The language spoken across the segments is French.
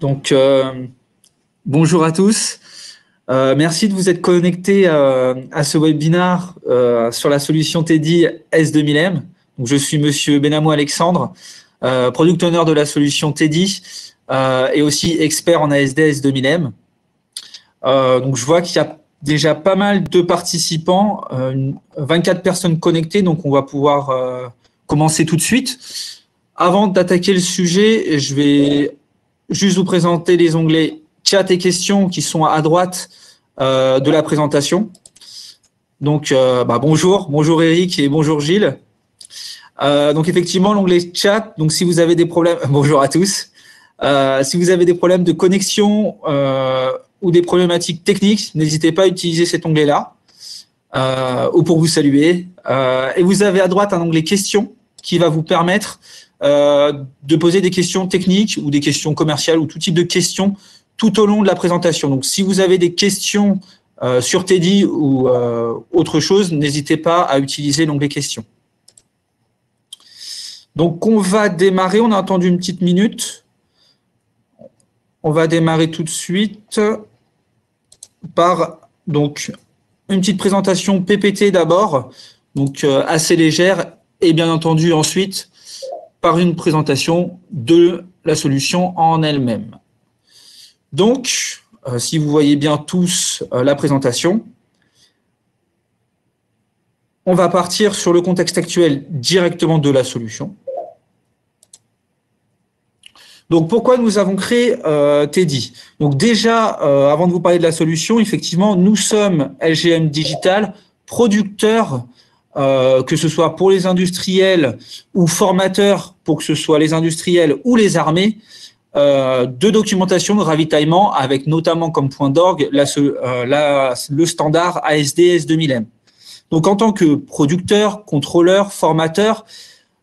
Donc, euh, bonjour à tous. Euh, merci de vous être connectés euh, à ce webinaire sur la solution Teddy S2000M. Donc, je suis Monsieur Benamou Alexandre, product owner de la solution Teddy et aussi expert en ASD S2000M. donc, je vois qu'il y a déjà pas mal de participants, 24 personnes connectées, donc on va pouvoir commencer tout de suite. Avant d'attaquer le sujet, je vais juste vous présenter les onglets chat et questions qui sont à droite euh, de la présentation. Donc, euh, bah, bonjour, bonjour Eric et bonjour Gilles. Euh, donc, effectivement, l'onglet chat, donc si vous avez des problèmes, bonjour à tous. si vous avez des problèmes de connexion ou des problématiques techniques, n'hésitez pas à utiliser cet onglet-là ou pour vous saluer. et vous avez à droite un onglet questions qui va vous permettre de poser des questions techniques ou des questions commerciales ou tout type de questions tout au long de la présentation. Donc, si vous avez des questions euh, sur Teddy ou euh, autre chose, n'hésitez pas à utiliser l'onglet questions. Donc, on va démarrer. On a attendu une petite minute. On va démarrer tout de suite par donc une petite présentation PPT d'abord, donc assez légère, et bien entendu ensuite par une présentation de la solution en elle-même. Donc, euh, si vous voyez bien tous euh, la présentation, on va partir sur le contexte actuel directement de la solution. Donc, pourquoi nous avons créé euh, Teddy? Donc, déjà, avant de vous parler de la solution, effectivement, nous sommes LGM Digital, producteur euh, que ce soit pour les industriels ou formateurs, pour que ce soit les industriels ou les armées, euh, de documentation de ravitaillement avec notamment comme point d'orgue euh, le standard ASD S2000M. Donc en tant que producteur, contrôleur, formateur,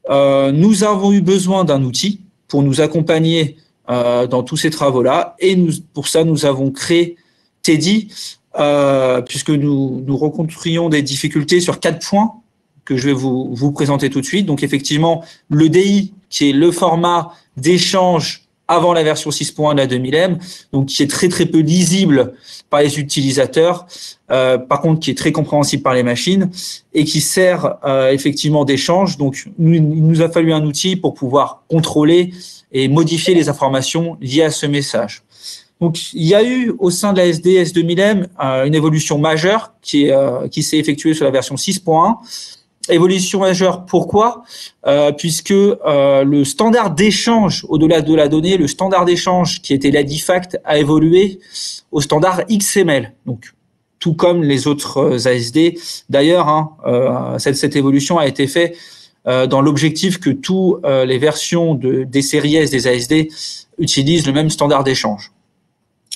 nous avons eu besoin d'un outil pour nous accompagner dans tous ces travaux-là et pour ça nous avons créé Teddy puisque nous, rencontrions des difficultés sur quatre points que je vais vous présenter tout de suite. Donc effectivement, le DI, qui est le format d'échange avant la version 6.1 de la 2000M, donc qui est très très peu lisible par les utilisateurs, euh, par contre qui est très compréhensible par les machines et qui sert euh, effectivement d'échange. Donc nous, il nous a fallu un outil pour pouvoir contrôler et modifier les informations liées à ce message. Donc il y a eu au sein de la SDS 2000M euh, une évolution majeure qui, euh, qui s'est effectuée sur la version 6.1 Évolution majeure, pourquoi? Euh, Puisque euh, le standard d'échange, au-delà de la donnée, le standard d'échange qui était l'ADIFACT a évolué au standard XML. Donc, tout comme les autres euh, ASD. D'ailleurs, hein, cette, évolution a été faite dans l'objectif que toutes les versions de, des séries S des ASD utilisent le même standard d'échange.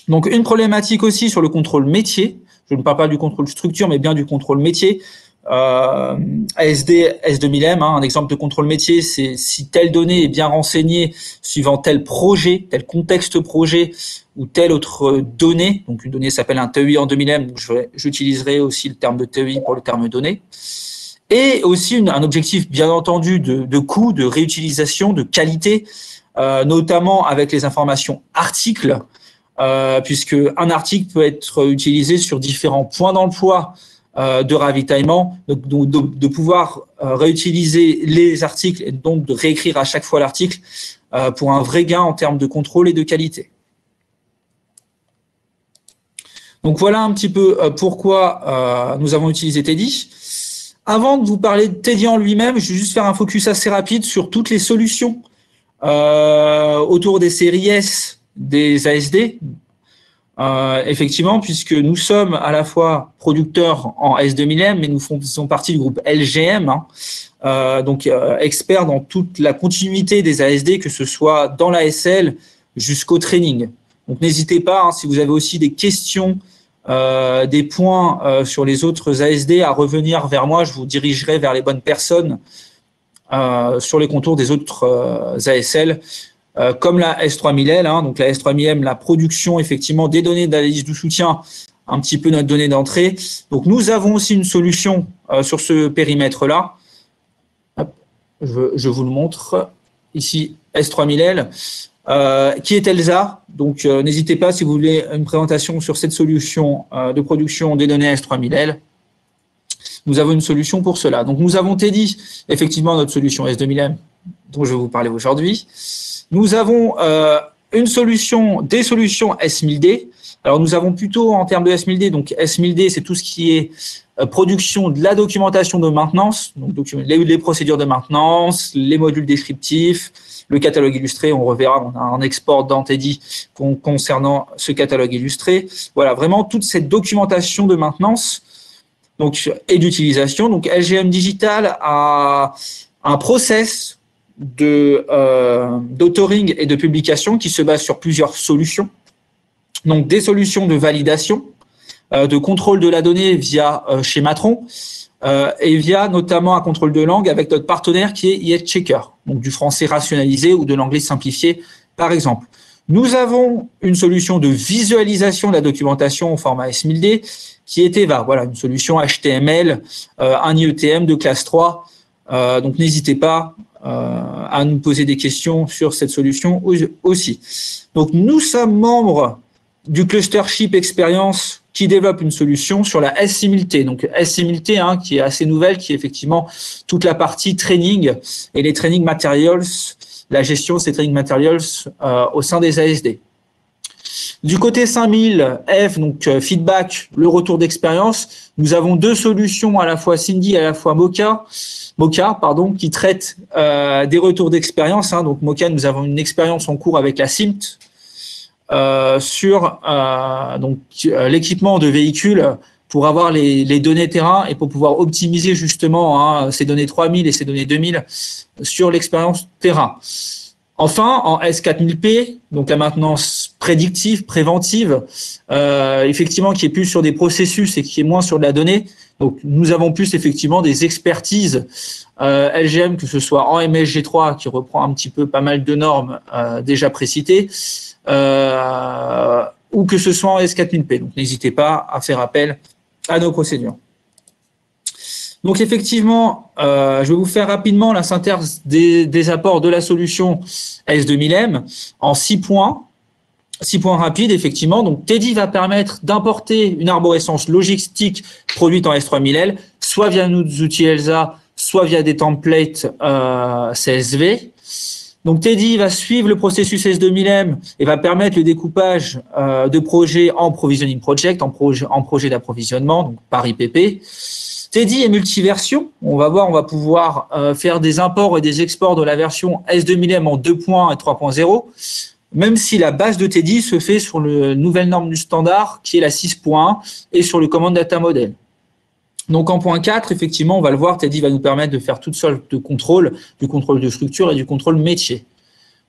Donc, une problématique aussi sur le contrôle métier. Je ne parle pas du contrôle structure, mais bien du contrôle métier euh, ASD S2000M, hein, un exemple de contrôle métier, c'est si telle donnée est bien renseignée suivant tel projet, tel contexte projet ou telle autre donnée. Donc une donnée s'appelle un TEI en 2000M, j'utiliserai aussi le terme de TEI pour le terme donnée. Et aussi un objectif bien entendu de, coût, de réutilisation, de qualité, euh, notamment avec les informations articles, euh, puisque un article peut être utilisé sur différents points d'emploi de ravitaillement, donc, de, pouvoir euh, réutiliser les articles et donc de réécrire à chaque fois l'article euh, pour un vrai gain en termes de contrôle et de qualité. Donc voilà un petit peu pourquoi nous avons utilisé Teddy. Avant de vous parler de Teddy en lui-même, je vais juste faire un focus assez rapide sur toutes les solutions autour des séries S des ASD, euh, effectivement, puisque nous sommes à la fois producteurs en S2000M, mais nous faisons partie du groupe LGM, hein, euh, donc euh, experts dans toute la continuité des ASD, que ce soit dans l'ASL jusqu'au training. Donc n'hésitez pas, hein, si vous avez aussi des questions, des points sur les autres ASD, à revenir vers moi, je vous dirigerai vers les bonnes personnes sur les contours des autres ASL. Euh, comme la S3000L, hein, donc la S3000M, la production effectivement des données d'analyse du soutien, un petit peu notre donnée d'entrée. Donc nous avons aussi une solution euh, sur ce périmètre-là. Je, je, vous le montre ici, S3000L. euh, qui est Elsa. Donc, euh, n'hésitez pas si vous voulez une présentation sur cette solution euh, de production des données S3000L. Nous avons une solution pour cela. Donc, nous avons Teddy, effectivement, notre solution S2000M dont je vais vous parler aujourd'hui. Nous avons une solution, des solutions S1000D. Alors, nous avons plutôt en termes de S1000D, donc S1000D, c'est tout ce qui est production de la documentation de maintenance, donc les, procédures de maintenance, les modules descriptifs, le catalogue illustré, on reverra, on a un export dans Teddy concernant ce catalogue illustré. Voilà, vraiment toute cette documentation de maintenance donc, et d'utilisation. Donc, LGM Digital a un process de euh, d'autoring et de publication qui se base sur plusieurs solutions. Donc, des solutions de validation, euh, de contrôle de la donnée via euh, Schematron, euh, et via notamment un contrôle de langue avec notre partenaire qui est YesChecker, donc du français rationalisé ou de l'anglais simplifié, par exemple. Nous avons une solution de visualisation de la documentation au format S1000D qui est EVA, voilà, une solution HTML, euh, un IETM de classe 3. Euh, donc n'hésitez pas à nous poser des questions sur cette solution aussi. Donc nous sommes membres du cluster Ship Experience qui développe une solution sur la S-Similité. Donc S-Similité, hein, qui est assez nouvelle, qui est effectivement toute la partie training et les training materials, la gestion de ces training materials euh, au sein des ASD. Du côté 5000 F, donc euh, feedback, le retour d'expérience, nous avons deux solutions, à la fois Cindy et à la fois Mocha, Mocha pardon, qui traitent euh, des retours d'expérience. Hein. Donc Mocha, nous avons une expérience en cours avec la SIMT, euh, sur euh, donc euh, l'équipement de véhicules pour avoir les, les, données terrain et pour pouvoir optimiser justement hein, ces données 3000 et ces données 2000 sur l'expérience terrain. Enfin, en S4000P, donc la maintenance prédictive, préventive, euh, effectivement, qui est plus sur des processus et qui est moins sur de la donnée. Donc, nous avons plus effectivement des expertises euh, LGM, que ce soit en MSG3, qui reprend un petit peu pas mal de normes euh, déjà précitées, euh, ou que ce soit en S4000P. Donc n'hésitez pas à faire appel à nos procédures. Donc effectivement, euh, je vais vous faire rapidement la synthèse des, apports de la solution S2000M en six points. Six points rapides, effectivement. Donc, Teddy va permettre d'importer une arborescence logistique produite en S3000L, soit via nos outils ELSA, soit via des templates euh, CSV. Donc Teddy va suivre le processus S2000M et va permettre le découpage euh, de projets en provisioning project, en projet, en projet d'approvisionnement, donc par IPP. Teddy est multiversion. On va voir, on va pouvoir euh, faire des imports et des exports de la version S2000M en 2.1 et 3.0, même si la base de Teddy se fait sur le nouvelle norme du standard qui est la 6.1 et sur le command data model. Donc en point 4, effectivement, on va le voir, Teddy va nous permettre de faire toutes sortes de contrôles, du contrôle de structure et du contrôle métier.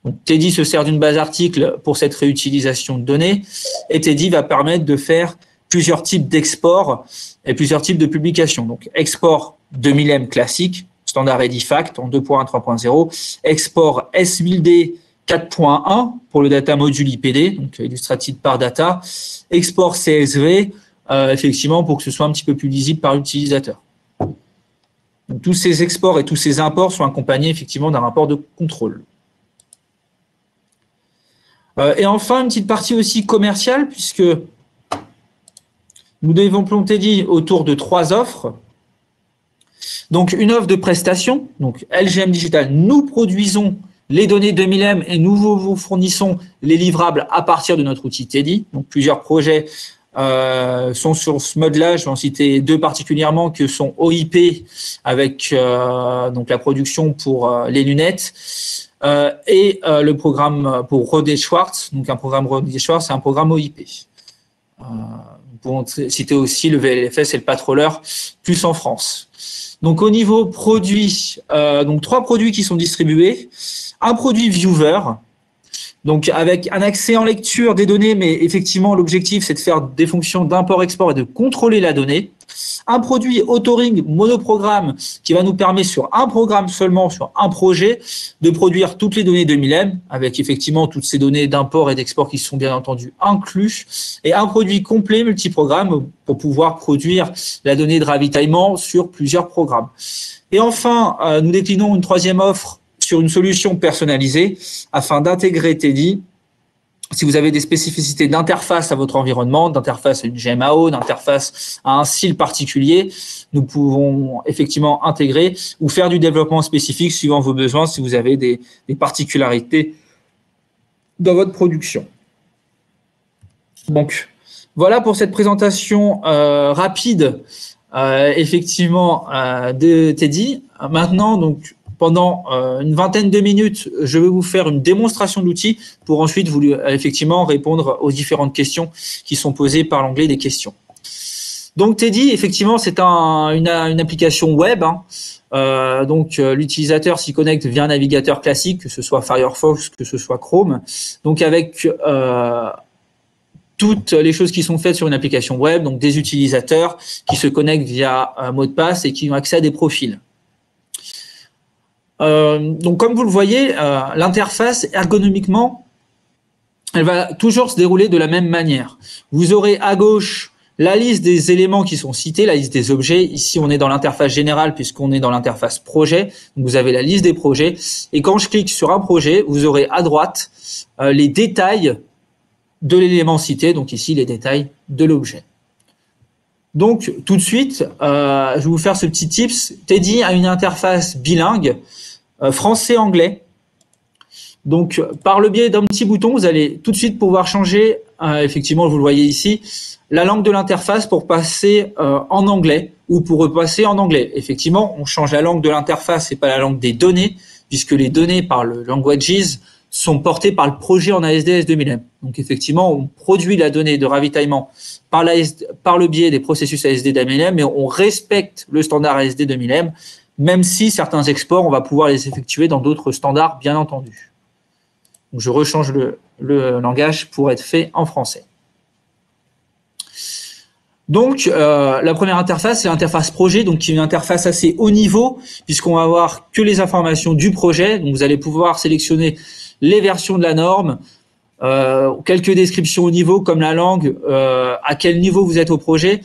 Donc Teddy se sert d'une base article pour cette réutilisation de données et Teddy va permettre de faire plusieurs types d'exports et plusieurs types de publications. Donc export 2000M classique, standard Edifact en 2.1 3.0, export S1000D 4.1 pour le data module IPD, donc illustrated par data, export CSV euh, effectivement, pour que ce soit un petit peu plus lisible par l'utilisateur. tous ces exports et tous ces imports sont accompagnés effectivement d'un rapport de contrôle. Euh, et enfin, une petite partie aussi commerciale, puisque nous devons planter autour de trois offres. Donc, une offre de prestation. Donc, LGM Digital, nous produisons les données 2000M et nous vous fournissons les livrables à partir de notre outil Teddy. Donc, plusieurs projets euh, sont sur ce mode-là. Je vais en citer deux particulièrement que sont OIP avec euh, donc la production pour euh, les lunettes euh, et euh, le programme pour Rodé Schwartz. Donc un programme Rodé Schwartz, c'est un programme OIP. pour citer aussi le VLFS et le Patroller plus en France. Donc au niveau produit, donc trois produits qui sont distribués. Un produit Viewer, donc avec un accès en lecture des données, mais effectivement l'objectif c'est de faire des fonctions d'import-export et de contrôler la donnée. Un produit authoring monoprogramme qui va nous permettre sur un programme seulement, sur un projet, de produire toutes les données de 2000M, avec effectivement toutes ces données d'import et d'export qui sont bien entendu inclus, et un produit complet multiprogramme pour pouvoir produire la donnée de ravitaillement sur plusieurs programmes. Et enfin, euh, nous déclinons une troisième offre sur une solution personnalisée afin d'intégrer Teddy si vous avez des spécificités d'interface à votre environnement, d'interface à une GMAO, d'interface à un style particulier, nous pouvons effectivement intégrer ou faire du développement spécifique suivant vos besoins si vous avez des, particularités dans votre production. Donc, voilà pour cette présentation euh, rapide, euh, effectivement, euh, de Teddy. Maintenant, donc, pendant euh, une vingtaine de minutes, je vais vous faire une démonstration de l'outil pour ensuite vous euh, effectivement répondre aux différentes questions qui sont posées par l'onglet des questions. Donc Teddy, effectivement, c'est un, une, application web. Hein. Euh, donc l'utilisateur s'y connecte via un navigateur classique, que ce soit Firefox, que ce soit Chrome. Donc avec toutes les choses qui sont faites sur une application web, donc des utilisateurs qui se connectent via un mot de passe et qui ont accès à des profils. Euh, donc, comme vous le voyez, euh, l'interface ergonomiquement, elle va toujours se dérouler de la même manière. Vous aurez à gauche la liste des éléments qui sont cités, la liste des objets. Ici, on est dans l'interface générale puisqu'on est dans l'interface projet. Vous avez la liste des projets. Et quand je clique sur un projet, vous aurez à droite euh, les détails de l'élément cité. Donc ici, les détails de l'objet. Donc, tout de suite, je vais vous faire ce petit tips. Teddy a une interface bilingue. Euh, français-anglais. Donc, par le biais d'un petit bouton, vous allez tout de suite pouvoir changer, euh, effectivement, vous le voyez ici, la langue de l'interface pour passer euh, en anglais ou pour repasser en anglais. Effectivement, on change la langue de l'interface et pas la langue des données, puisque les données par le languages sont portées par le projet en ASDS 2000M. Donc effectivement, on produit la donnée de ravitaillement par, le biais des processus ASD 2000M, mais on respecte le standard ASD 2000M même si certains exports, on va pouvoir les effectuer dans d'autres standards, bien entendu. Je rechange le, langage pour être fait en français. Donc, euh, la première interface, c'est l'interface projet, donc qui est une interface assez haut niveau, puisqu'on va avoir que les informations du projet. Donc, vous allez pouvoir sélectionner les versions de la norme, euh, quelques descriptions au niveau, comme la langue, euh, à quel niveau vous êtes au projet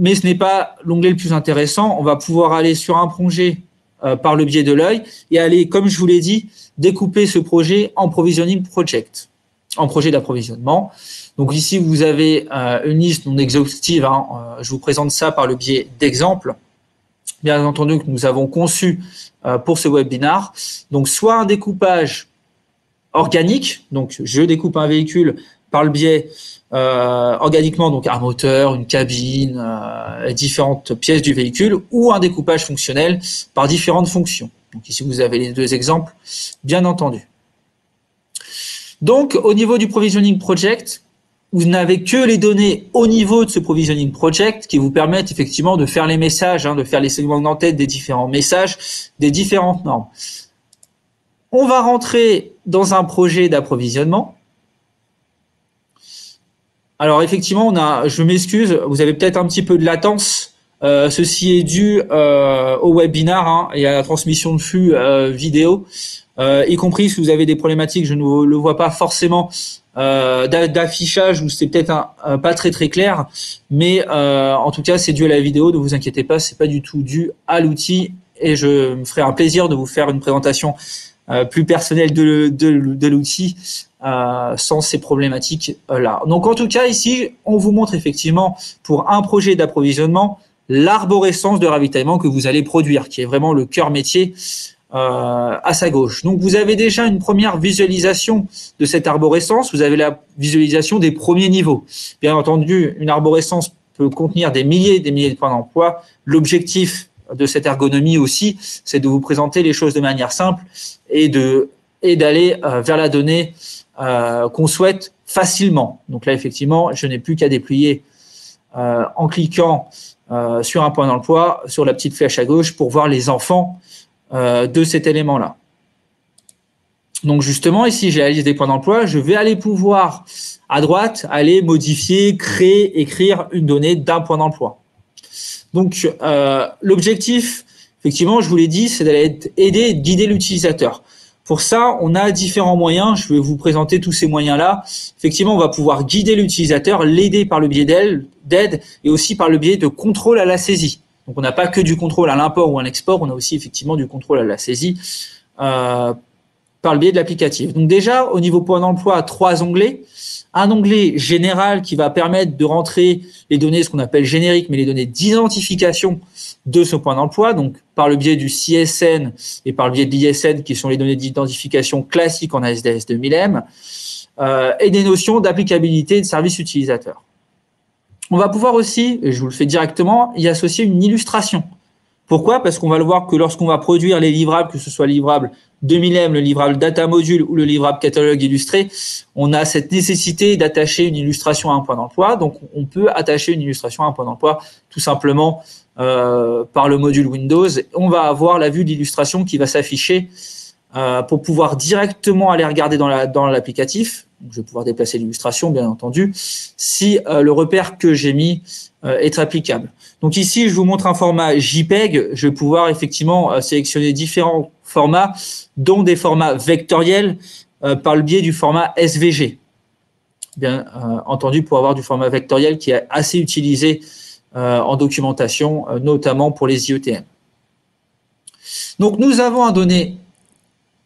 mais ce n'est pas l'onglet le plus intéressant. On va pouvoir aller sur un projet euh, par le biais de l'œil et aller, comme je vous l'ai dit, découper ce projet en provisioning project, en projet d'approvisionnement. Donc ici, vous avez une liste non exhaustive. Hein. Je vous présente ça par le biais d'exemples, bien entendu, que nous avons conçu pour ce webinar. Donc soit un découpage organique, donc je découpe un véhicule par le biais euh, organiquement, donc un moteur, une cabine, euh, différentes pièces du véhicule, ou un découpage fonctionnel par différentes fonctions. Donc ici, vous avez les deux exemples, bien entendu. Donc, au niveau du provisioning project, vous n'avez que les données au niveau de ce provisioning project qui vous permettent effectivement de faire les messages, hein, de faire les segments d'entête des différents messages, des différentes normes. On va rentrer dans un projet d'approvisionnement. Alors effectivement, on a, je m'excuse, vous avez peut-être un petit peu de latence. Euh, ceci est dû euh, au webinar hein, et à la transmission de flux euh, vidéo, y compris si vous avez des problématiques, je ne le vois pas forcément d'affichage ou c'est peut-être pas très très clair, mais en tout cas c'est dû à la vidéo. Ne vous inquiétez pas, c'est pas du tout dû à l'outil et je me ferai un plaisir de vous faire une présentation plus personnelle de, l'outil euh, sans ces problématiques-là. Donc en tout cas, ici, on vous montre effectivement pour un projet d'approvisionnement l'arborescence de ravitaillement que vous allez produire, qui est vraiment le cœur métier euh, à sa gauche. Donc vous avez déjà une première visualisation de cette arborescence, vous avez la visualisation des premiers niveaux. Bien entendu, une arborescence peut contenir des milliers et des milliers de points d'emploi. L'objectif de cette ergonomie aussi, c'est de vous présenter les choses de manière simple et de et d'aller euh, vers la donnée euh, qu'on souhaite facilement. Donc là, effectivement, je n'ai plus qu'à déplier euh, en cliquant sur un point d'emploi, sur la petite flèche à gauche, pour voir les enfants de cet élément-là. Donc justement, ici, j'ai la liste des points d'emploi. Je vais aller pouvoir, à droite, aller modifier, créer, écrire une donnée d'un point d'emploi. Donc, l'objectif, effectivement, je vous l'ai dit, c'est d'aller aider, guider l'utilisateur. Pour ça, on a différents moyens. Je vais vous présenter tous ces moyens-là. Effectivement, on va pouvoir guider l'utilisateur, l'aider par le biais d'aide et aussi par le biais de contrôle à la saisie. Donc, on n'a pas que du contrôle à l'import ou à l'export, on a aussi effectivement du contrôle à la saisie par le biais de l'applicatif. Donc déjà, au niveau point d'emploi, trois onglets. Un onglet général qui va permettre de rentrer les données, ce qu'on appelle génériques, mais les données d'identification de ce point d'emploi, donc par le biais du CSN et par le biais de l'ISN, qui sont les données d'identification classiques en ASDS 2000M, euh, et des notions d'applicabilité de service utilisateur. On va pouvoir aussi, et je vous le fais directement, y associer une illustration. Pourquoi? Parce qu'on va le voir que lorsqu'on va produire les livrables, que ce soit livrable 2000M, le livrable data module ou le livrable catalogue illustré, on a cette nécessité d'attacher une illustration à un point d'emploi. Donc, on peut attacher une illustration à un point d'emploi tout simplement euh, par le module Windows. On va avoir la vue d'illustration qui va s'afficher euh, pour pouvoir directement aller regarder dans l'applicatif. La, je vais pouvoir déplacer l'illustration, bien entendu, si euh, le repère que j'ai mis est applicable. Donc ici, je vous montre un format JPEG. Je vais pouvoir effectivement sélectionner différents formats, dont des formats vectoriels par le biais du format SVG. Bien entendu, pour avoir du format vectoriel qui est assez utilisé euh, en documentation, euh, notamment pour les IETM. Donc nous avons un donné,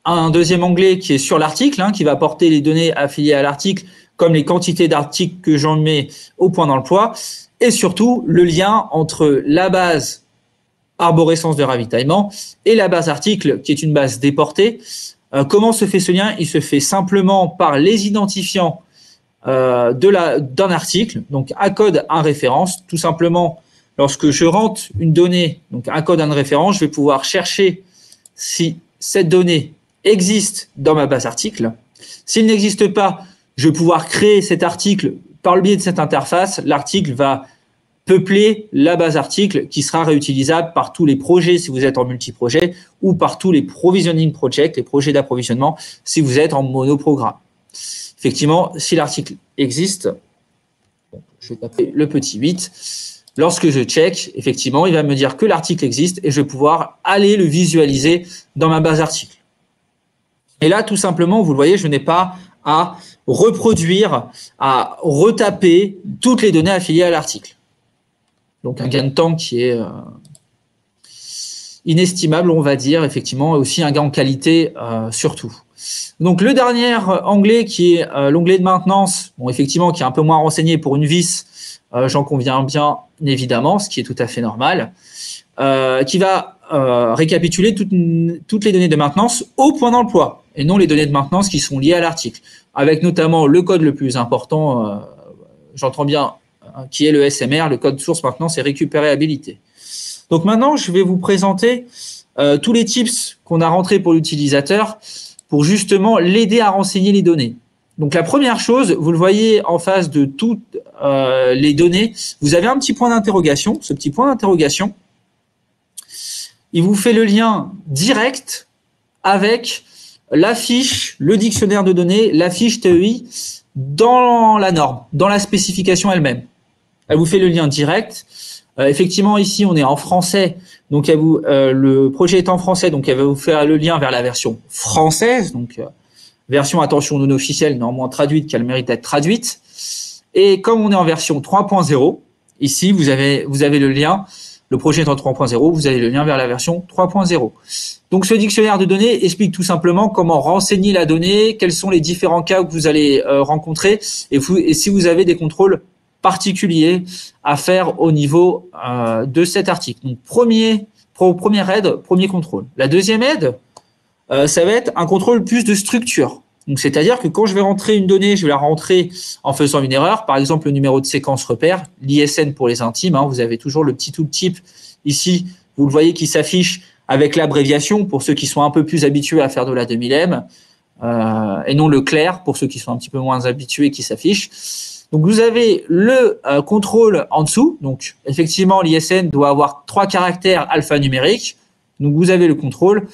un deuxième onglet qui est sur l'article, hein, qui va porter les données affiliées à l'article, comme les quantités d'articles que j'en mets au point d'emploi, et surtout le lien entre la base arborescence de ravitaillement et la base article, qui est une base déportée. Euh, comment se fait ce lien? Il se fait simplement par les identifiants euh, d'un article, donc un code, un référence. Tout simplement, lorsque je rentre une donnée, donc un code, un référence, je vais pouvoir chercher si cette donnée existe dans ma base article. S'il n'existe pas, je vais pouvoir créer cet article par le biais de cette interface. L'article va peupler la base article qui sera réutilisable par tous les projets si vous êtes en multiprojet ou par tous les provisioning projects, les projets d'approvisionnement si vous êtes en monoprogramme. Effectivement, si l'article existe, je vais taper le petit 8. Lorsque je check, effectivement, il va me dire que l'article existe et je vais pouvoir aller le visualiser dans ma base article. Et là, tout simplement, vous le voyez, je n'ai pas à reproduire, à retaper toutes les données affiliées à l'article. Donc un gain de temps qui est euh, inestimable, on va dire, effectivement, et aussi un gain en qualité euh, surtout. Donc le dernier onglet qui est euh, l'onglet de maintenance, bon effectivement qui est un peu moins renseigné pour une vis, j'en conviens bien évidemment, ce qui est tout à fait normal, qui va récapituler toutes les données de maintenance au point d'emploi et non les données de maintenance qui sont liées à l'article, avec notamment le code le plus important, j'entends bien, qui est le SMR, le code source maintenance et récupérabilité. Donc maintenant, je vais vous présenter tous les tips qu'on a rentrés pour l'utilisateur pour justement l'aider à renseigner les données. Donc la première chose, vous le voyez en face de toutes euh, les données, vous avez un petit point d'interrogation. Ce petit point d'interrogation, il vous fait le lien direct avec la fiche, le dictionnaire de données, la fiche TEI dans la norme, dans la spécification elle-même. Elle vous fait le lien direct. Euh, effectivement, ici, on est en français, donc vous, euh, le projet est en français, donc elle va vous faire le lien vers la version française, donc euh, version attention non officielle, néanmoins traduite, qui a le mérite d'être traduite. Et comme on est en version 3.0, ici, vous avez, vous avez le lien, le projet est en 3.0, vous avez le lien vers la version 3.0. Donc ce dictionnaire de données explique tout simplement comment renseigner la donnée, quels sont les différents cas que vous allez rencontrer, et, vous, et si vous avez des contrôles particulier à faire au niveau euh, de cet article. Donc, premier, première aide, premier contrôle. La deuxième aide, euh, ça va être un contrôle plus de structure. Donc, c'est-à-dire que quand je vais rentrer une donnée, je vais la rentrer en faisant une erreur. Par exemple, le numéro de séquence repère, l'ISN pour les intimes. Hein, vous avez toujours le petit type ici. Vous le voyez qui s'affiche avec l'abréviation pour ceux qui sont un peu plus habitués à faire de la 2000M. Euh, et non le clair pour ceux qui sont un petit peu moins habitués qui s'affiche. Donc vous avez le euh, contrôle en dessous. Donc effectivement, l'ISN doit avoir trois caractères alphanumériques. Donc vous avez le contrôle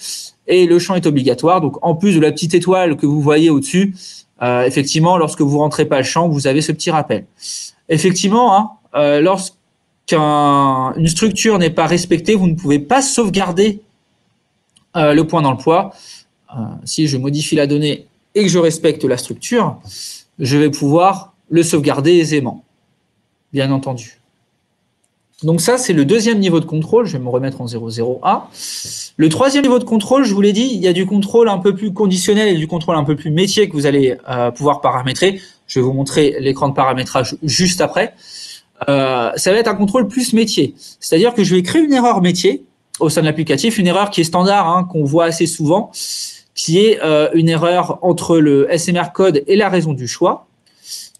et le champ est obligatoire. Donc en plus de la petite étoile que vous voyez au-dessus, euh, effectivement, lorsque vous rentrez pas le champ, vous avez ce petit rappel. Effectivement, hein, euh, lorsqu'une structure n'est pas respectée, vous ne pouvez pas sauvegarder euh, le point d'emploi. si je modifie la donnée et que je respecte la structure, je vais pouvoir le sauvegarder aisément, bien entendu. Donc ça, c'est le deuxième niveau de contrôle. Je vais me remettre en 0,0A. Le troisième niveau de contrôle, je vous l'ai dit, il y a du contrôle un peu plus conditionnel et du contrôle un peu plus métier que vous allez euh, pouvoir paramétrer. Je vais vous montrer l'écran de paramétrage juste après. Euh, ça va être un contrôle plus métier. C'est-à-dire que je vais créer une erreur métier au sein de l'applicatif, une erreur qui est standard, hein, qu'on voit assez souvent, qui est euh, une erreur entre le SMR code et la raison du choix.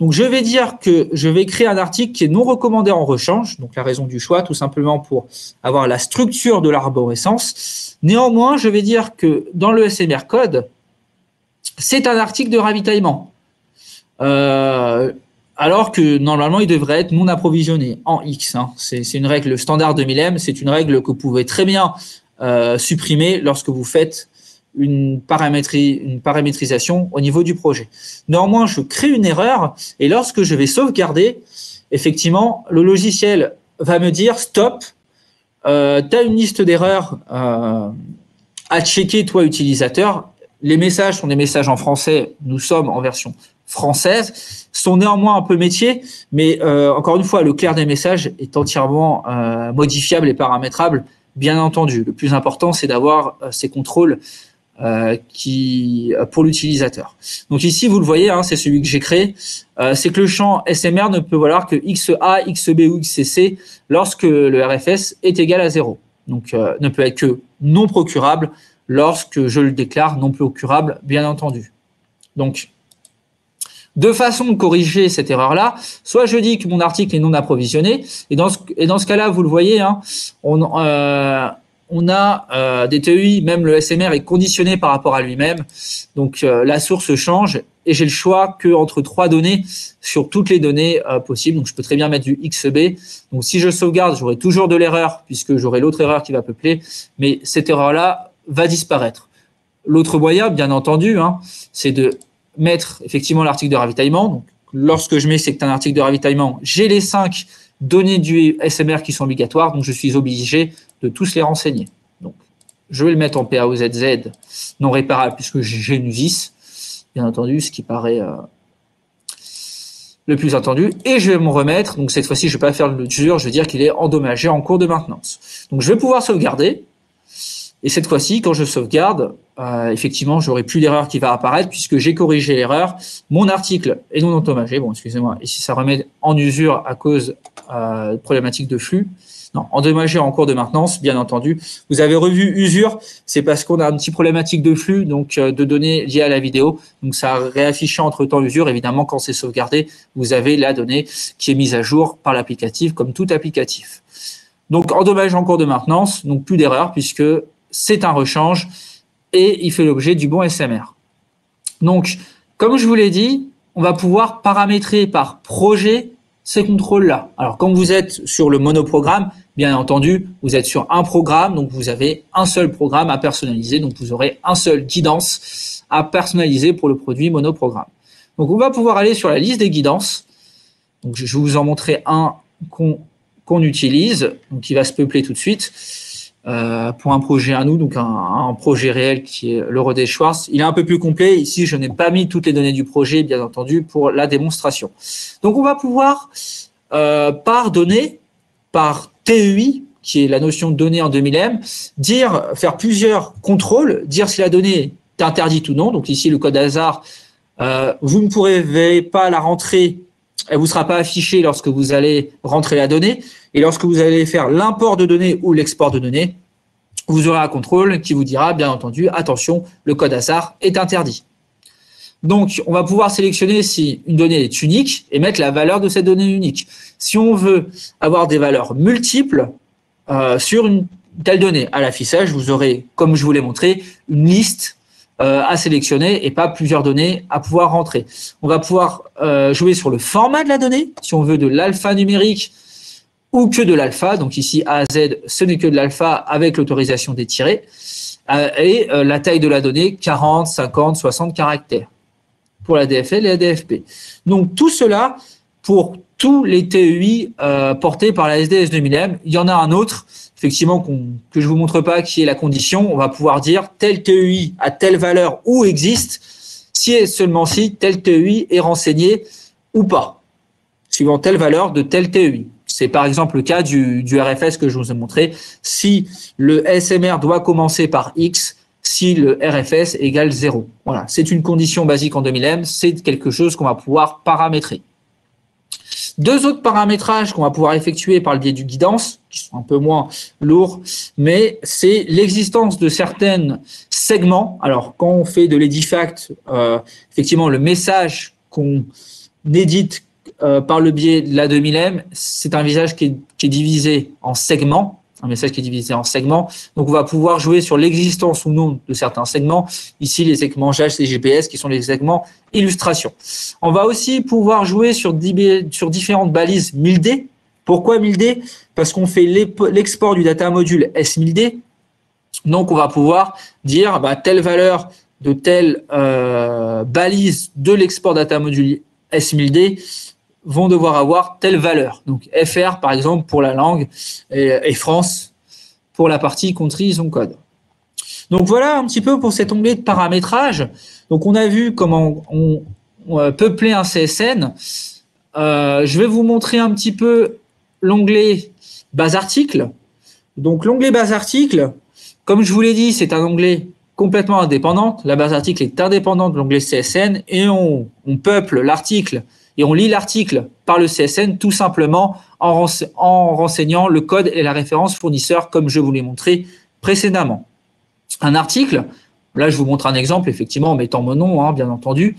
Donc, je vais dire que je vais créer un article qui est non recommandé en rechange, donc la raison du choix, tout simplement pour avoir la structure de l'arborescence. Néanmoins, je vais dire que dans le SMR code, c'est un article de ravitaillement. Euh, alors que normalement, il devrait être non approvisionné en X. Hein. C'est une règle standard de Milem, c'est une règle que vous pouvez très bien euh, supprimer lorsque vous faites une, paramétrisation au niveau du projet. Néanmoins, je crée une erreur et lorsque je vais sauvegarder, effectivement, le logiciel va me dire stop, euh, tu as une liste d'erreurs euh, à checker, toi, utilisateur. Les messages sont des messages en français, nous sommes en version française, sont néanmoins un peu métiers, mais euh, encore une fois, le clair des messages est entièrement modifiable et paramétrable, bien entendu. Le plus important, c'est d'avoir ces contrôles euh, qui pour l'utilisateur. Donc ici, vous le voyez, hein, c'est celui que j'ai créé. Euh, c'est que le champ SMR ne peut valoir que XA, XB ou XCC lorsque le RFS est égal à 0. Donc euh, ne peut être que non procurable lorsque je le déclare non procurable, bien entendu. Donc deux façons de corriger cette erreur-là. Soit je dis que mon article est non approvisionné, et dans ce, et dans ce cas-là, vous le voyez, hein, on, euh, on a euh, des TEI, même le SMR est conditionné par rapport à lui-même. Donc euh, la source change et j'ai le choix que entre trois données sur toutes les données euh, possibles. Donc je peux très bien mettre du XB. Donc si je sauvegarde, j'aurai toujours de l'erreur puisque j'aurai l'autre erreur qui va peupler, mais cette erreur-là va disparaître. L'autre moyen, bien entendu, hein, c'est de mettre effectivement l'article de ravitaillement. Donc lorsque je mets c'est un article de ravitaillement, j'ai les cinq données du SMR qui sont obligatoires, donc je suis obligé de tous les renseigner. Donc, je vais le mettre en PAOZZ non réparable puisque j'ai une vis, bien entendu, ce qui paraît euh, le plus entendu. Et je vais me remettre, donc cette fois-ci, je ne vais pas faire le jure, je vais dire qu'il est endommagé en cours de maintenance. Donc, je vais pouvoir sauvegarder. Et cette fois-ci, quand je sauvegarde, euh, effectivement, j'aurai plus d'erreur qui va apparaître puisque j'ai corrigé l'erreur. Mon article est non endommagé. Bon, excusez-moi. Ici, ça remet en usure à cause euh, de problématiques de flux. Non, endommagé en cours de maintenance, bien entendu. Vous avez revu usure, c'est parce qu'on a un petit problématique de flux, donc euh, de données liées à la vidéo. Donc ça a réaffiché entre temps usure. Évidemment, quand c'est sauvegardé, vous avez la donnée qui est mise à jour par l'applicatif, comme tout applicatif. Donc endommagé en cours de maintenance, donc plus d'erreur puisque c'est un rechange et il fait l'objet du bon SMR. Donc, comme je vous l'ai dit, on va pouvoir paramétrer par projet ces contrôles-là. Alors, quand vous êtes sur le monoprogramme, bien entendu, vous êtes sur un programme, donc vous avez un seul programme à personnaliser, donc vous aurez un seul guidance à personnaliser pour le produit monoprogramme. Donc, on va pouvoir aller sur la liste des guidances. Donc, je vais vous en montrer un qu'on utilise, donc qui va se peupler tout de suite. Euh, pour un projet à nous, donc un, projet réel qui est le Rodé Schwartz. Il est un peu plus complet. Ici, je n'ai pas mis toutes les données du projet, bien entendu, pour la démonstration. Donc, on va pouvoir, euh, par données, par TEI, qui est la notion de données en 2000M, dire, faire plusieurs contrôles, dire si la donnée est interdite ou non. Donc ici, le code hasard, euh, vous ne pourrez pas la rentrer, elle vous sera pas affichée lorsque vous allez rentrer la donnée. Et lorsque vous allez faire l'import de données ou l'export de données, vous aurez un contrôle qui vous dira, bien entendu, attention, le code hasard est interdit. Donc, on va pouvoir sélectionner si une donnée est unique et mettre la valeur de cette donnée unique. Si on veut avoir des valeurs multiples euh, sur une telle donnée, à l'affichage, vous aurez, comme je vous l'ai montré, une liste euh, à sélectionner et pas plusieurs données à pouvoir rentrer. On va pouvoir euh, jouer sur le format de la donnée. Si on veut de l'alpha numérique, ou que de l'alpha. Donc ici, A à Z, ce n'est que de l'alpha avec l'autorisation des tirés. Euh, et euh, la taille de la donnée, 40, 50, 60 caractères pour la DFL et la DFP. Donc tout cela pour tous les TEI euh, portés par la SDS 2000M. Il y en a un autre, effectivement, que je vous montre pas, qui est la condition. On va pouvoir dire tel TEI a telle valeur ou existe, si et seulement si tel TEI est renseigné ou pas, suivant telle valeur de tel TEI C'est par exemple le cas du, du RFS que je vous ai montré. Si le SMR doit commencer par X, si le RFS égale 0. Voilà, c'est une condition basique en 2000M, c'est quelque chose qu'on va pouvoir paramétrer. Deux autres paramétrages qu'on va pouvoir effectuer par le biais du guidance, qui sont un peu moins lourds, mais c'est l'existence de certains segments. Alors, quand on fait de l'edifact, euh, effectivement, le message qu'on édite euh, par le biais de la 2000M, c'est un visage qui est divisé en segments un message qui est divisé en segments. Donc, on va pouvoir jouer sur l'existence ou non de certains segments. Ici, les segments GH et GPS qui sont les segments illustration. On va aussi pouvoir jouer sur, sur différentes balises 1000D. Pourquoi 1000D Parce qu'on fait l'export du data module S1000D. Donc, on va pouvoir dire bah, telle valeur de telle euh, balise de l'export data module S1000D vont devoir avoir telle valeur. Donc FR, par exemple, pour la langue, et, France pour la partie country son code. Donc voilà un petit peu pour cet onglet de paramétrage. Donc on a vu comment on, on peuplait un CSN. Euh, je vais vous montrer un petit peu l'onglet base article. Donc l'onglet base article, comme je vous l'ai dit, c'est un onglet complètement indépendant. La base article est indépendante de l'onglet CSN et on peuple l'article et on lit l'article par le CSN tout simplement en, renseignant le code et la référence fournisseur comme je vous l'ai montré précédemment. Un article, là je vous montre un exemple effectivement en mettant mon nom hein, bien entendu,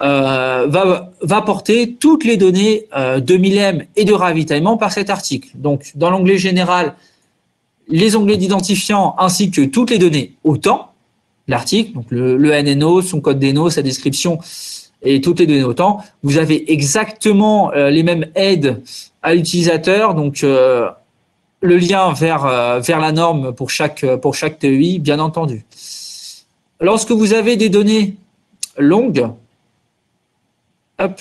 euh, va, porter toutes les données euh, de Milem et de ravitaillement par cet article. Donc dans l'onglet général, les onglets d'identifiant ainsi que toutes les données autant, l'article, donc le, NNO, son code DNO, sa description et toutes les données autant, vous avez exactement euh, les mêmes aides à l'utilisateur, donc euh, le lien vers, euh, vers la norme pour chaque, pour TEI, bien entendu. Lorsque vous avez des données longues, hop,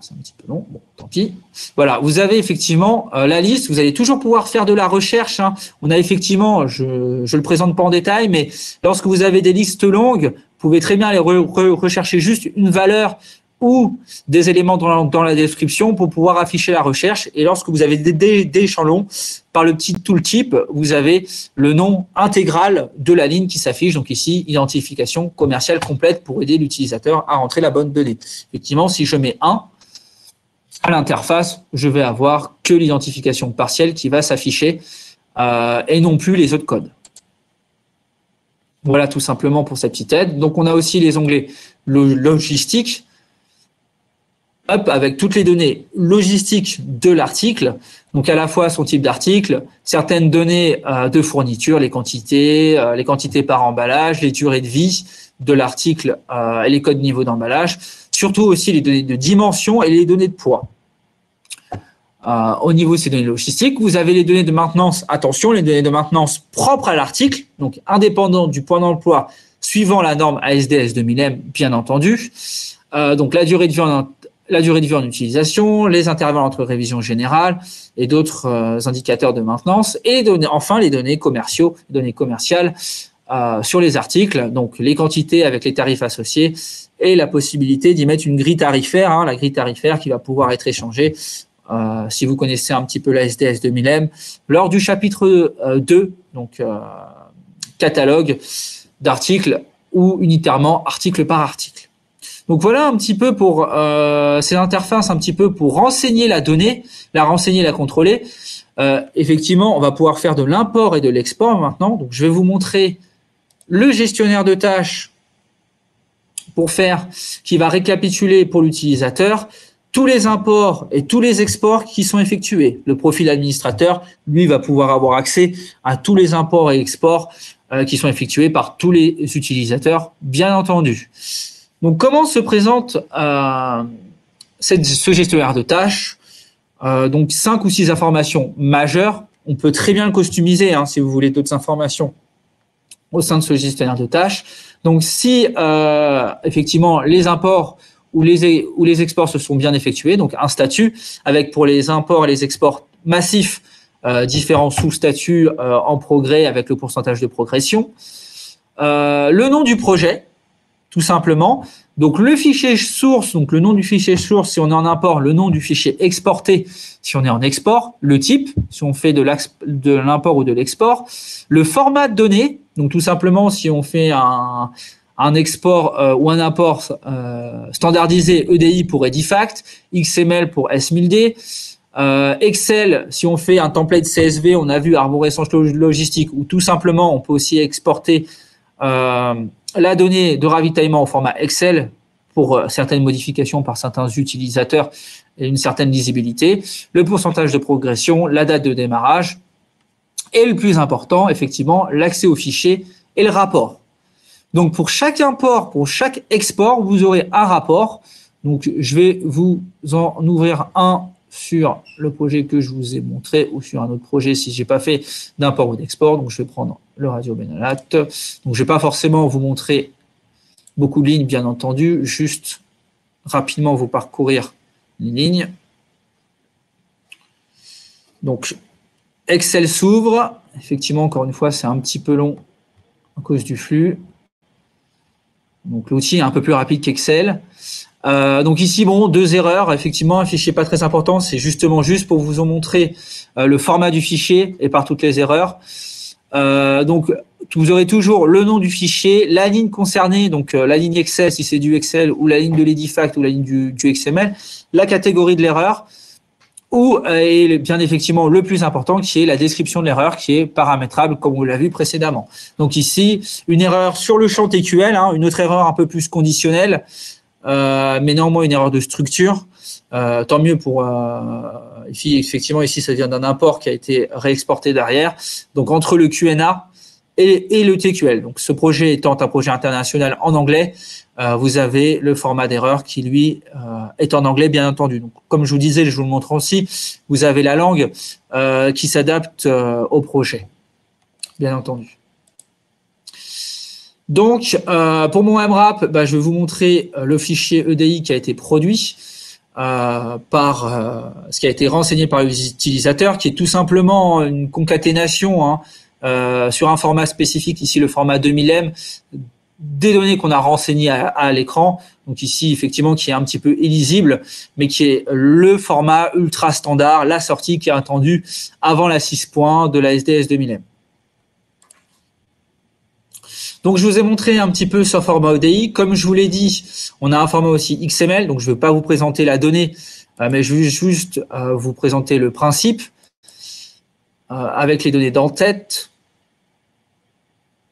c'est un petit peu long, tant pis. Voilà, vous avez effectivement la liste, vous allez toujours pouvoir faire de la recherche. Hein. On a effectivement, je ne le présente pas en détail, mais lorsque vous avez des listes longues, pouvez très bien aller rechercher juste une valeur ou des éléments dans la, description pour pouvoir afficher la recherche. Et lorsque vous avez des, des, échelons, par le petit tooltip, vous avez le nom intégral de la ligne qui s'affiche. Donc ici, identification commerciale complète pour aider l'utilisateur à rentrer la bonne donnée. Effectivement, si je mets 1, à l'interface, je vais avoir que l'identification partielle qui va s'afficher euh, et non plus les autres codes. Voilà tout simplement pour cette petite aide. Donc on a aussi les onglets logistique, avec toutes les données logistiques de l'article, donc à la fois son type d'article, certaines données euh, de fourniture, les quantités, euh, les quantités par emballage, les durées de vie de l'article euh, et les codes niveau d'emballage, surtout aussi les données de dimension et les données de poids. Euh, au niveau de ces données logistiques, vous avez les données de maintenance, attention, les données de maintenance propres à l'article, donc indépendantes du point d'emploi, suivant la norme ASDS 2000M, bien entendu. Euh, donc la durée de vie en la durée de vie en utilisation, les intervalles entre révision générale et d'autres euh, indicateurs de maintenance, et données, enfin les données commerciaux, données commerciales euh, sur les articles, donc les quantités avec les tarifs associés et la possibilité d'y mettre une grille tarifaire, hein, la grille tarifaire qui va pouvoir être échangée euh, si vous connaissez un petit peu la SDS 2000M, lors du chapitre 2, euh, donc euh, catalogue d'articles ou unitairement article par article. Donc voilà un petit peu pour ces interfaces, un petit peu pour renseigner la donnée, la renseigner, la contrôler. effectivement, on va pouvoir faire de l'import et de l'export maintenant. Donc je vais vous montrer le gestionnaire de tâches pour faire, qui va récapituler pour l'utilisateur tous les imports et tous les exports qui sont effectués. Le profil administrateur, lui, va pouvoir avoir accès à tous les imports et exports euh, qui sont effectués par tous les utilisateurs, bien entendu. Donc, comment se présente euh, ce gestionnaire de tâches? Euh, Donc, cinq ou six informations majeures. On peut très bien le customiser hein, si vous voulez d'autres informations au sein de ce gestionnaire de tâches. Donc, si effectivement les imports où les, où les exports se sont bien effectués, donc un statut avec pour les imports et les exports massifs euh, différents sous-statuts euh, en progrès avec le pourcentage de progression. Euh, le nom du projet, tout simplement. Donc le fichier source, donc le nom du fichier source si on est en import, le nom du fichier exporté si on est en export, le type si on fait de l'import ou de l'export, le format de données, donc tout simplement si on fait un, un export euh, ou un import euh, standardisé EDI pour Edifact, XML pour S1000D, euh, Excel, si on fait un template CSV, on a vu arborescence logistique, ou tout simplement on peut aussi exporter la donnée de ravitaillement au format Excel pour certaines modifications par certains utilisateurs et une certaine lisibilité, le pourcentage de progression, la date de démarrage, et le plus important, effectivement, l'accès au fichier et le rapport. Donc pour chaque import, pour chaque export, vous aurez un rapport. Donc je vais vous en ouvrir un sur le projet que je vous ai montré ou sur un autre projet si j'ai pas fait d'import ou d'export. Donc je vais prendre le Radio Benalat. Donc je vais pas forcément vous montrer beaucoup de lignes, bien entendu, juste rapidement vous parcourir les lignes. Donc Excel s'ouvre. Effectivement, encore une fois, c'est un petit peu long à cause du flux. Donc l'outil est un peu plus rapide qu'Excel. Euh, donc ici, bon, deux erreurs. Effectivement, un fichier pas très important. C'est justement juste pour vous en montrer euh, le format du fichier et par toutes les erreurs. Euh, donc vous aurez toujours le nom du fichier, la ligne concernée, donc la ligne Excel si c'est du Excel ou la ligne de l'Edifact ou la ligne du, du XML, la catégorie de l'erreur ou et bien effectivement le plus important qui est la description de l'erreur qui est paramétrable comme on l'a vu précédemment. Donc ici une erreur sur le champ TQL, hein, une autre erreur un peu plus conditionnelle, euh, mais néanmoins une erreur de structure. Euh, tant mieux pour euh, effectivement ici ça vient d'un import qui a été réexporté derrière. Donc entre le QNA et, le TQL. Donc ce projet étant un projet international en anglais, euh, vous avez le format d'erreur qui, lui, euh, est en anglais, bien entendu. Donc, comme je vous disais, je vous le montre aussi, vous avez la langue euh, qui s'adapte au projet, bien entendu. Donc, pour mon MRAP, bah, je vais vous montrer le fichier EDI qui a été produit par ce qui a été renseigné par les utilisateurs, qui est tout simplement une concaténation hein, sur un format spécifique, ici le format 2000M, des données qu'on a renseignées à, l'écran. Donc ici, effectivement, qui est un petit peu illisible, mais qui est le format ultra standard, la sortie qui est attendue avant la 6 points de la SDS 2000M. Donc, je vous ai montré un petit peu ce format ODI. Comme je vous l'ai dit, on a un format aussi XML. Donc, je ne vais pas vous présenter la donnée, euh, mais je vais juste euh, vous présenter le principe euh, avec les données d'en-tête.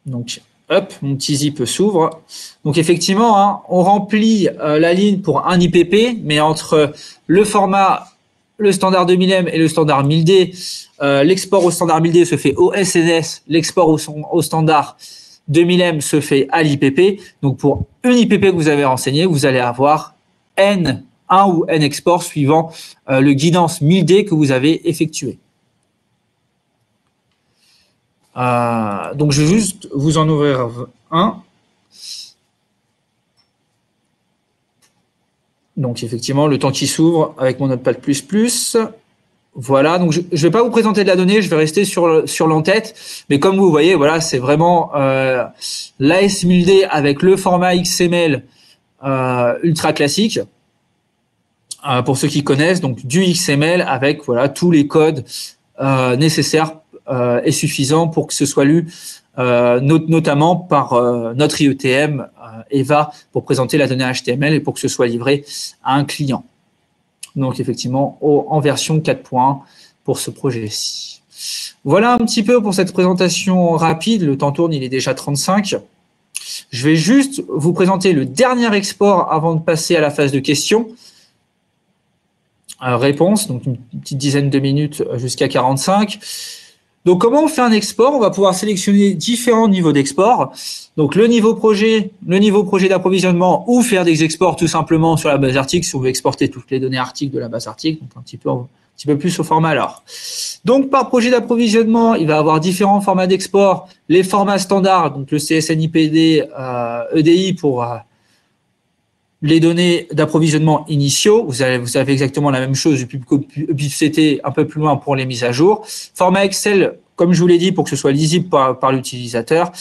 Donc, Hop, mon petit zip s'ouvre. Donc effectivement, hein, on remplit euh, la ligne pour un IPP, mais entre le format, le standard 2000M et le standard 1000D, euh, l'export au standard 1000D se fait au SNS, l'export au, standard 2000M se fait à l'IPP. Donc pour une IPP que vous avez renseigné, vous allez avoir N1 ou N export suivant euh, le guidance 1000D que vous avez effectué. Euh, donc, je vais juste vous en ouvrir un. Donc, effectivement, le temps qui s'ouvre avec mon Notepad++. Voilà, donc je ne vais pas vous présenter de la donnée, je vais rester sur, sur l'entête. Mais comme vous voyez, voilà, c'est vraiment euh, l'AS1000D avec le format XML euh, ultra classique. Euh, pour ceux qui connaissent, donc du XML avec voilà tous les codes euh, nécessaires est suffisant pour que ce soit lu euh, notamment par euh, notre IETM EVA pour présenter la donnée HTML et pour que ce soit livré à un client. Donc effectivement, en version 4.1 pour ce projet-ci. Voilà un petit peu pour cette présentation rapide. Le temps tourne, il est déjà 35. Je vais juste vous présenter le dernier export avant de passer à la phase de questions. réponse, donc une petite dizaine de minutes jusqu'à 45. Donc, comment on fait un export? On va pouvoir sélectionner différents niveaux d'export. Donc, le niveau projet, le niveau projet d'approvisionnement ou faire des exports tout simplement sur la base article si on veut exporter toutes les données articles de la base article, donc un petit peu, un petit peu plus au format alors. Donc, par projet d'approvisionnement, il va avoir différents formats d'export. Les formats standards, donc le CSNIPD, euh, EDI pour euh, les données d'approvisionnement initiaux, vous avez, exactement la même chose du c'était un peu plus loin pour les mises à jour. Format Excel, comme je vous l'ai dit, pour que ce soit lisible par, l'utilisateur.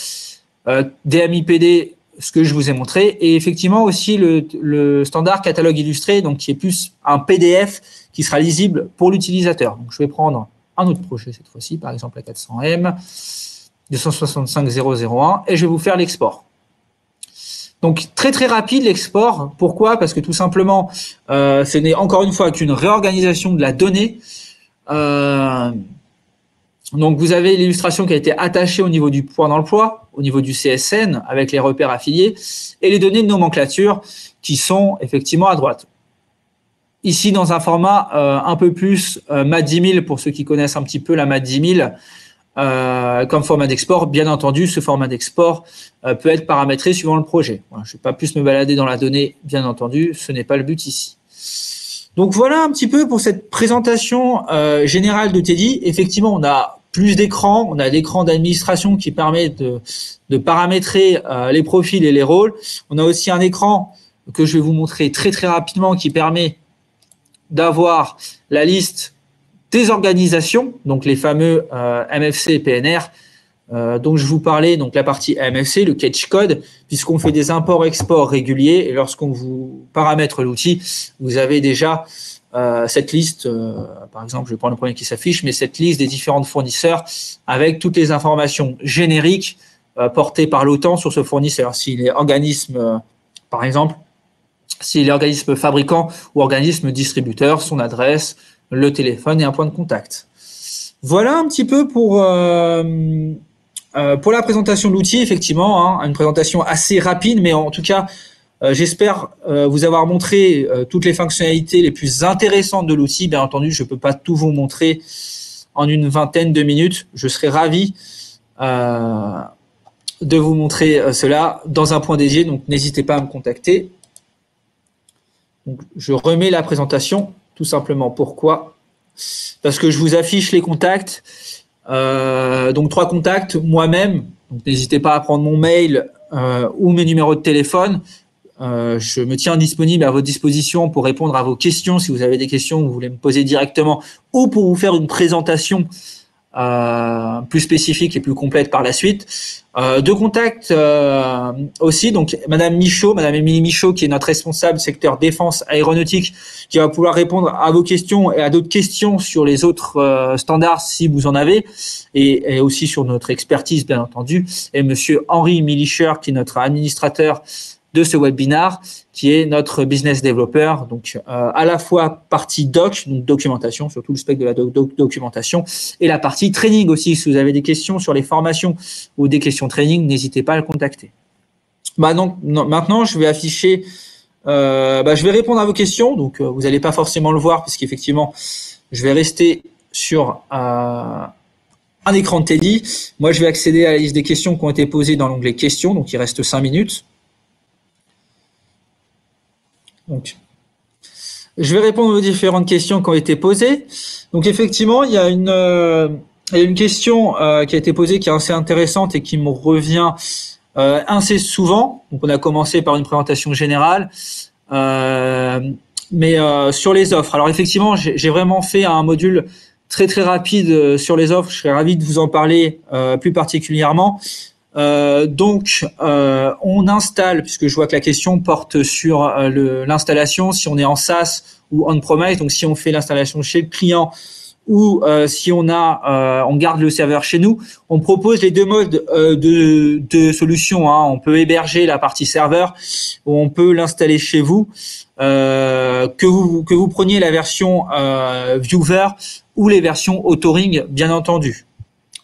Euh, DMIPD ce que je vous ai montré, et effectivement aussi le, standard catalogue illustré, donc qui est plus un PDF qui sera lisible pour l'utilisateur. Donc je vais prendre un autre projet cette fois-ci, par exemple la 400M, 265001, et je vais vous faire l'export. Donc très très rapide l'export. Pourquoi? Parce que tout simplement, euh, ce n'est encore une fois qu'une réorganisation de la donnée. Euh, donc vous avez l'illustration qui a été attachée au niveau du point d'emploi, au niveau du CSN avec les repères affiliés et les données de nomenclature qui sont effectivement à droite. Ici dans un format euh, un peu plus MAT 10 000 pour ceux qui connaissent un petit peu la MAT 10 000 euh, comme format d'export. Bien entendu, ce format d'export euh, peut être paramétré suivant le projet. je ne vais pas plus me balader dans la donnée, bien entendu, ce n'est pas le but ici. Donc voilà un petit peu pour cette présentation euh, générale de Teddy. Effectivement, on a plus d'écrans, on a l'écran d'administration qui permet de, de paramétrer euh, les profils et les rôles. On a aussi un écran que je vais vous montrer très très rapidement qui permet d'avoir la liste des organisations, donc les fameux euh, MFC et PNR, euh, dont je vous parlais, donc la partie MFC, le catch code, puisqu'on fait des imports-exports réguliers et lorsqu'on vous paramètre l'outil, vous avez déjà euh, cette liste, par exemple, je vais prendre le premier qui s'affiche, mais cette liste des différents fournisseurs avec toutes les informations génériques portées par l'OTAN sur ce fournisseur. S'il est organisme, par exemple, s'il est organisme fabricant ou organisme distributeur, son adresse, le téléphone et un point de contact. Voilà un petit peu pour, pour la présentation de l'outil, effectivement, hein, une présentation assez rapide, mais en tout cas, euh, j'espère euh, vous avoir montré euh, toutes les fonctionnalités les plus intéressantes de l'outil. Bien entendu, je ne peux pas tout vous montrer en une vingtaine de minutes. Je serai ravi de vous montrer cela dans un point dédié, donc n'hésitez pas à me contacter. je remets la présentation, tout simplement. Pourquoi? Parce que je vous affiche les contacts. donc trois contacts, moi-même. N'hésitez pas à prendre mon mail ou mes numéros de téléphone. Euh, je me tiens disponible à votre disposition pour répondre à vos questions si vous avez des questions que vous voulez me poser directement ou pour vous faire une présentation euh, plus spécifique et plus complète par la suite. Euh, de contact euh, aussi, donc Madame Michaud, Madame Émilie Michaud, qui est notre responsable secteur défense aéronautique, qui va pouvoir répondre à vos questions et à d'autres questions sur les autres euh, standards si vous en avez, et, et, aussi sur notre expertise bien entendu. Et Monsieur Henri Milischer, qui est notre administrateur de ce webinar, qui est notre business developer, donc euh, à la fois partie doc, donc documentation, surtout le spectre de la documentation, et la partie training aussi. Si vous avez des questions sur les formations ou des questions training, n'hésitez pas à le contacter. Bah donc, maintenant, je vais afficher, euh, bah, je vais répondre à vos questions. Donc, euh, vous n'allez pas forcément le voir, puisqu'effectivement, je vais rester sur un écran de Teddy. Moi, je vais accéder à la liste des questions qui ont été posées dans l'onglet questions, donc il reste cinq minutes. Donc, je vais répondre aux différentes questions qui ont été posées. Donc, effectivement, il y a une, euh, question euh, qui a été posée qui est assez intéressante et qui me revient euh, assez souvent. Donc, on a commencé par une présentation générale. mais sur les offres. Alors, effectivement, j'ai vraiment fait un module très très rapide sur les offres. Je serais ravi de vous en parler plus particulièrement. Euh, donc, euh, on installe, puisque je vois que la question porte sur euh, l'installation, si on est en SaaS ou on-premise, donc si on fait l'installation chez le client ou euh, si on a, on garde le serveur chez nous, on propose les deux modes de, de solution. Hein. On peut héberger la partie serveur ou on peut l'installer chez vous. que vous que vous preniez la version viewer ou les versions authoring, bien entendu.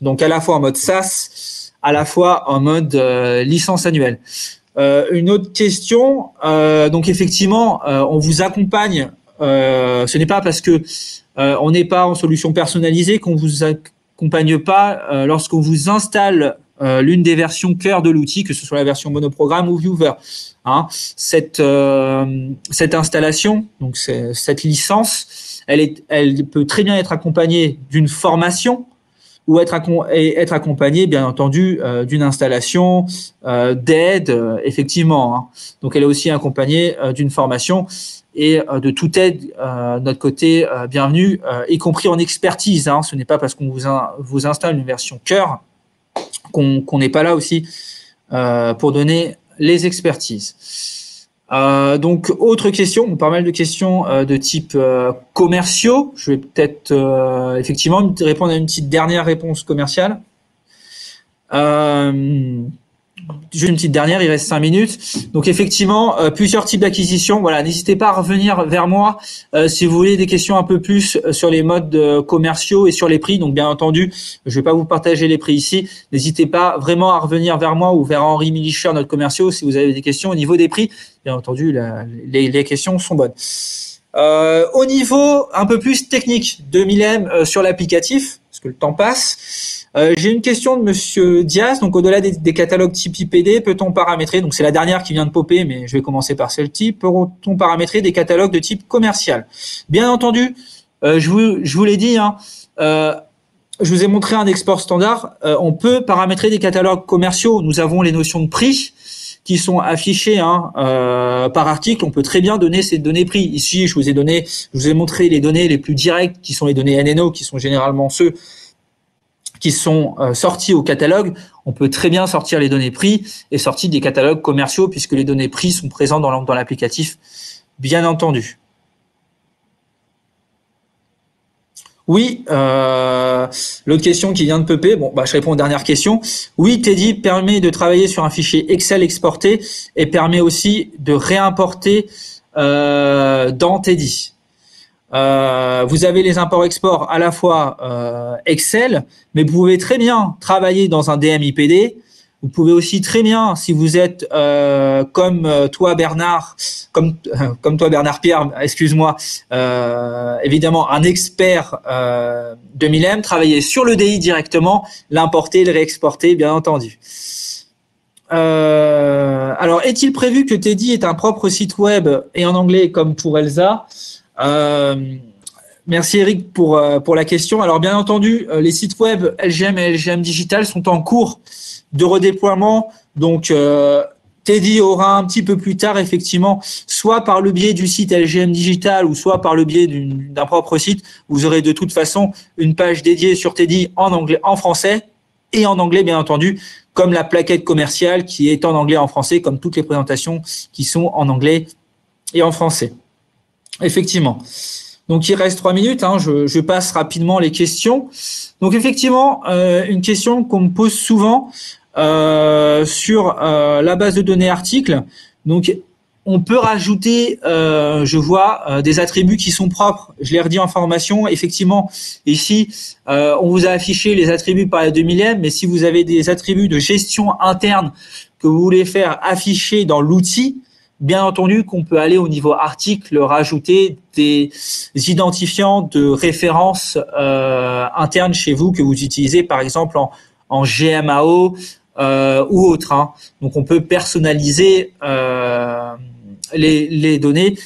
Donc à la fois en mode SaaS à la fois en mode euh, licence annuelle. Euh, une autre question, euh, donc effectivement, on vous accompagne. ce n'est pas parce que on n'est pas en solution personnalisée qu'on vous accompagne pas lorsqu'on vous installe l'une des versions cœur de l'outil, que ce soit la version monoprogramme ou viewer. Hein. Cette, installation, donc cette licence, elle peut très bien être accompagnée d'une formation ou être, être accompagné, bien entendu, euh, d'une installation, euh, d'aide, euh, effectivement. Hein. Donc, elle est aussi accompagnée d'une formation et de toute aide, notre côté, bienvenue, y compris en expertise. Hein. Ce n'est pas parce qu'on vous installe une version cœur qu'on n'est pas là aussi pour donner les expertises. Euh, donc, autre question, pas mal de questions euh, de type euh, commerciaux. Je vais peut-être effectivement répondre à une petite dernière réponse commerciale. J'ai une petite dernière, il reste cinq minutes. Donc effectivement, euh, plusieurs types d'acquisition. Voilà, n'hésitez pas à revenir vers moi euh, si vous voulez des questions un peu plus euh, sur les modes commerciaux et sur les prix. Donc bien entendu, je vais pas vous partager les prix ici. N'hésitez pas vraiment à revenir vers moi ou vers Henri Milicher, notre commerciaux, si vous avez des questions au niveau des prix. Bien entendu, les, questions sont bonnes. au niveau un peu plus technique de Milem sur l'applicatif, le temps passe. Euh, j'ai une question de Monsieur Diaz. Donc, au-delà des, catalogues type IPD, peut-on paramétrer Donc, c'est la dernière qui vient de popper, mais je vais commencer par celle-ci. Peut-on paramétrer des catalogues de type commercial? Bien entendu, euh, je vous, je vous l'ai dit. Hein, euh, je vous ai montré un export standard. on peut paramétrer des catalogues commerciaux. Nous avons les notions de prix qui sont affichées hein, par article. On peut très bien donner ces données prix. Ici, je vous ai donné, je vous ai montré les données les plus directes, qui sont les données NNO, qui sont généralement ceux qui sont euh, sortis au catalogue, on peut très bien sortir les données prix et sortir des catalogues commerciaux puisque les données prix sont présentes dans l'applicatif, bien entendu. Oui, euh, l'autre question qui vient de peper, bon, bah, je réponds aux dernières questions. Oui, Teddy permet de travailler sur un fichier Excel exporté et permet aussi de réimporter euh, dans Teddy. Euh, vous avez les imports-exports à la fois euh, Excel, mais vous pouvez très bien travailler dans un DMIPD. Vous pouvez aussi très bien, si vous êtes euh, comme toi Bernard, comme comme toi Bernard Pierre, excuse-moi, évidemment un expert de Milem, travailler sur le DI directement, l'importer, le réexporter, bien entendu. alors, est-il prévu que Teddy ait un propre site web et en anglais comme pour Elsa? Euh, merci Eric pour, euh, pour la question. Alors bien entendu, euh, les sites web LGM et LGM Digital sont en cours de redéploiement. Donc Teddy aura un petit peu plus tard, effectivement, soit par le biais du site LGM Digital ou soit par le biais d'un propre site, vous aurez de toute façon une page dédiée sur Teddy en anglais, en français et en anglais, bien entendu, comme la plaquette commerciale qui est en anglais et en français, comme toutes les présentations qui sont en anglais et en français. Effectivement. Donc il reste trois minutes, hein, je, passe rapidement les questions. Donc effectivement, euh, une question qu'on me pose souvent euh, sur euh, la base de données articles. Donc on peut rajouter, je vois, des attributs qui sont propres. Je l'ai redit en formation. Effectivement, ici, on vous a affiché les attributs par la 2000 mais si vous avez des attributs de gestion interne que vous voulez faire afficher dans l'outil, Bien entendu qu'on peut aller au niveau article, rajouter des identifiants de référence euh, interne chez vous que vous utilisez par exemple en, en GMAO euh, ou autre. Hein. Donc on peut personnaliser euh, les, les, données.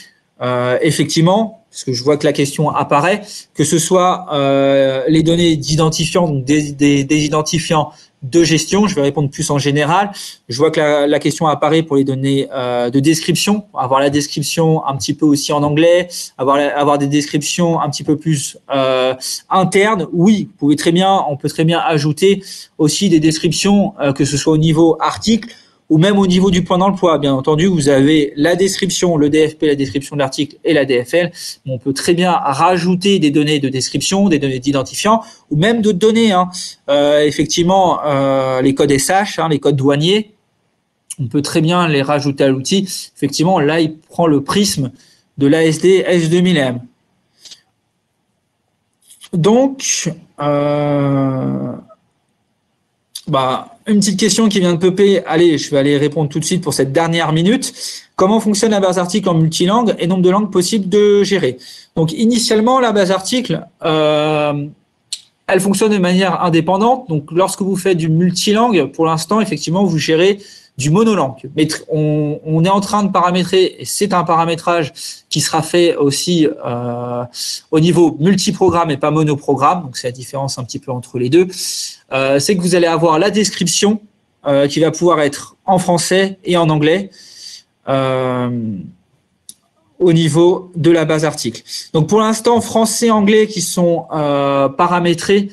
Euh, effectivement, parce que je vois que la question apparaît, que ce soit euh, les données d'identifiants, donc des, des, des identifiants de gestion. Je vais répondre plus en général. Je vois que la, question apparaît pour les données euh, de description, avoir la description un petit peu aussi en anglais, avoir, avoir des descriptions un petit peu plus euh, internes. Oui, vous pouvez très bien, on peut très bien ajouter aussi des descriptions, euh, que ce soit au niveau article ou même au niveau du point d'emploi. Bien entendu, vous avez la description, le DFP, la description de l'article et la DFL. On peut très bien rajouter des données de description, des données d'identifiant, ou même d'autres données. Hein. Euh, effectivement, euh, les codes SH, hein, les codes douaniers, on peut très bien les rajouter à l'outil. Effectivement, là, il prend le prisme de l'ASD S2000M. Donc, euh, bah, une petite question qui vient de peuper. Allez, je vais aller répondre tout de suite pour cette dernière minute. Comment fonctionne la base article en multilangue et nombre de langues possibles de gérer? Donc, initialement, la base article, euh, elle fonctionne de manière indépendante. Donc, lorsque vous faites du multilangue, pour l'instant, effectivement, vous gérez du monolangue. Mais on, est en train de paramétrer, et c'est un paramétrage qui sera fait aussi euh, au niveau multiprogramme et pas monoprogramme, donc c'est la différence un petit peu entre les deux, euh, c'est que vous allez avoir la description euh, qui va pouvoir être en français et en anglais au niveau de la base article. Donc pour l'instant, français anglais qui sont paramétrés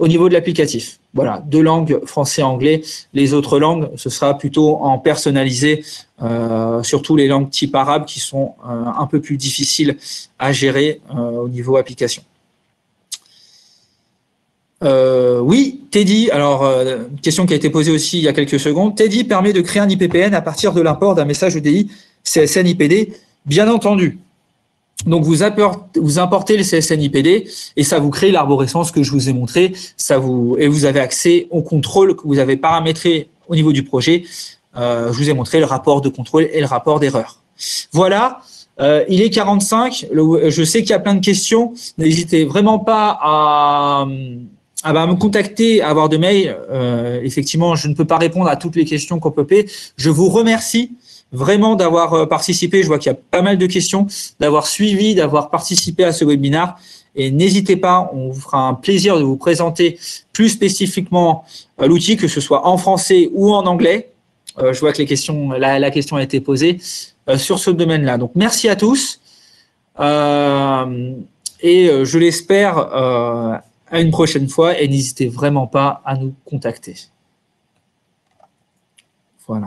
au niveau de l'applicatif. Voilà, deux langues, français, anglais. Les autres langues, ce sera plutôt en personnalisé, euh, surtout les langues type arabe qui sont euh, un peu plus difficiles à gérer au niveau application. oui, Teddy, alors, une question qui a été posée aussi il y a quelques secondes. Teddy permet de créer un IPPN à partir de l'import d'un message EDI CSN IPD. Bien entendu, donc vous, importez le CSNIPD et ça vous crée l'arborescence que je vous ai montré. Ça vous et vous avez accès au contrôle que vous avez paramétré au niveau du projet. Euh, je vous ai montré le rapport de contrôle et le rapport d'erreur. Voilà. Euh, il est 45. je sais qu'il y a plein de questions. N'hésitez vraiment pas à, à, me contacter, à avoir de mails. Euh, effectivement, je ne peux pas répondre à toutes les questions qu'on peut payer. Je vous remercie vraiment d'avoir euh, participé. Je vois qu'il y a pas mal de questions, d'avoir suivi, d'avoir participé à ce webinaire. Et n'hésitez pas, on vous fera un plaisir de vous présenter plus spécifiquement euh, l'outil, que ce soit en français ou en anglais. Euh, je vois que les questions, la, question a été posée sur ce domaine-là. Donc merci à tous. et je l'espère à une prochaine fois. Et n'hésitez vraiment pas à nous contacter. Voilà.